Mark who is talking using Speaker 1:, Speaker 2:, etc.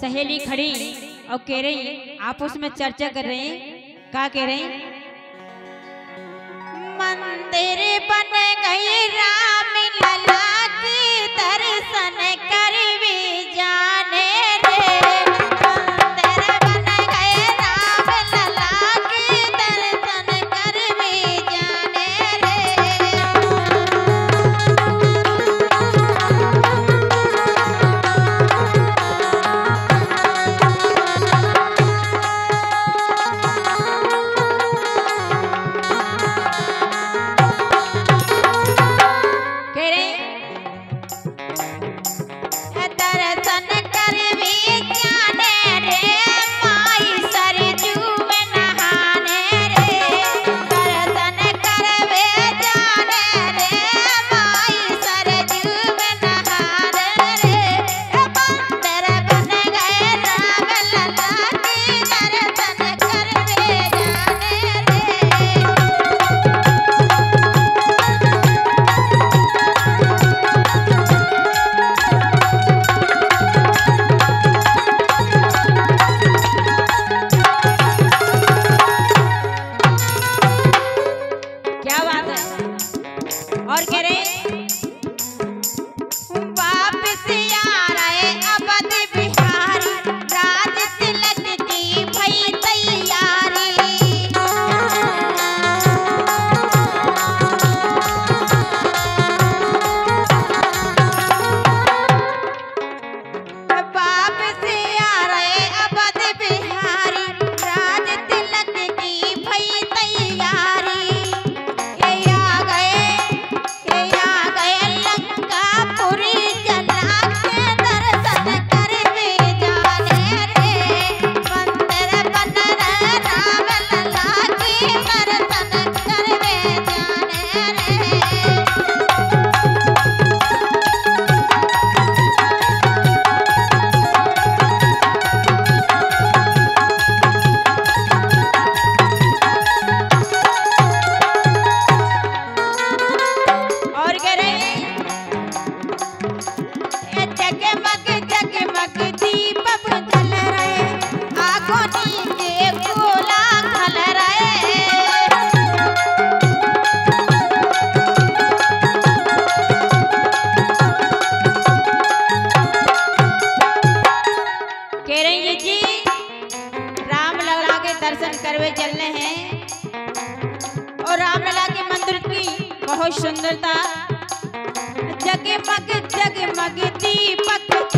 Speaker 1: सहेली खड़ी और कह रही आप उसमें चर्चा कर रहे हैं? क्या कह रहे हैं? मंदिर बन गई राम। दर्शन करवे चलने हैं। और रामलला के मंदिर की बहुत सुंदरता। जगे मग जगे मग दीपक